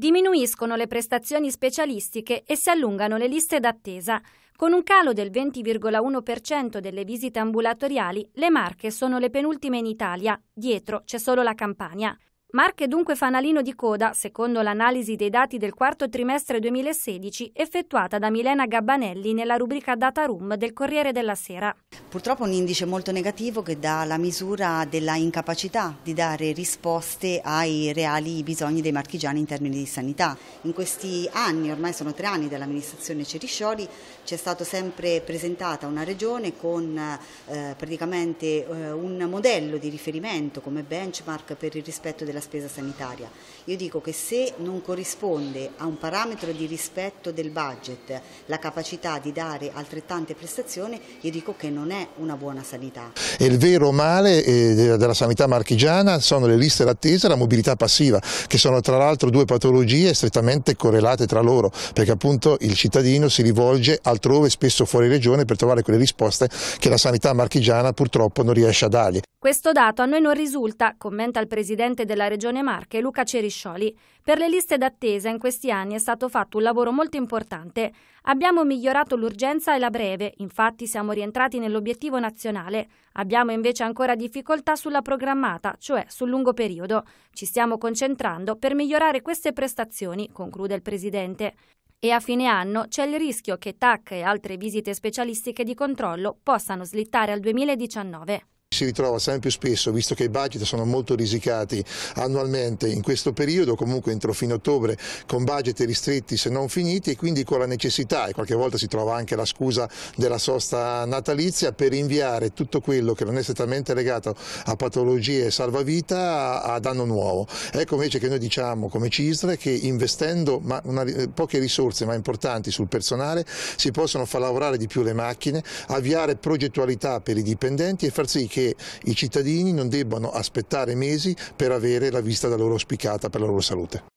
Diminuiscono le prestazioni specialistiche e si allungano le liste d'attesa. Con un calo del 20,1% delle visite ambulatoriali, le Marche sono le penultime in Italia, dietro c'è solo la Campania. Marche dunque fanalino di coda, secondo l'analisi dei dati del quarto trimestre 2016 effettuata da Milena Gabbanelli nella rubrica Data Room del Corriere della Sera. Purtroppo un indice molto negativo che dà la misura della incapacità di dare risposte ai reali bisogni dei marchigiani in termini di sanità. In questi anni, ormai sono tre anni dell'amministrazione Ceriscioli, ci è stata sempre presentata una regione con eh, praticamente eh, un modello di riferimento come benchmark per il rispetto della della spesa sanitaria. Io dico che se non corrisponde a un parametro di rispetto del budget la capacità di dare altrettante prestazioni, io dico che non è una buona sanità. E il vero male eh, della sanità marchigiana sono le liste d'attesa e la mobilità passiva, che sono tra l'altro due patologie strettamente correlate tra loro, perché appunto il cittadino si rivolge altrove, spesso fuori regione, per trovare quelle risposte che la sanità marchigiana purtroppo non riesce a dargli. Questo dato a noi non risulta, commenta il presidente della Regione Marche, Luca Ceriscioli. Per le liste d'attesa in questi anni è stato fatto un lavoro molto importante. Abbiamo migliorato l'urgenza e la breve, infatti siamo rientrati nell'obiettivo nazionale. Abbiamo invece ancora difficoltà sulla programmata, cioè sul lungo periodo. Ci stiamo concentrando per migliorare queste prestazioni, conclude il presidente. E a fine anno c'è il rischio che TAC e altre visite specialistiche di controllo possano slittare al 2019 si ritrova sempre più spesso, visto che i budget sono molto risicati annualmente in questo periodo, comunque entro fine ottobre, con budget ristretti se non finiti e quindi con la necessità, e qualche volta si trova anche la scusa della sosta natalizia, per inviare tutto quello che non è strettamente legato a patologie salvavita ad anno nuovo. Ecco invece che noi diciamo come CISRE che investendo una, poche risorse ma importanti sul personale si possono far lavorare di più le macchine, avviare progettualità per i dipendenti e far sì che i cittadini non debbano aspettare mesi per avere la vista da loro auspicata per la loro salute.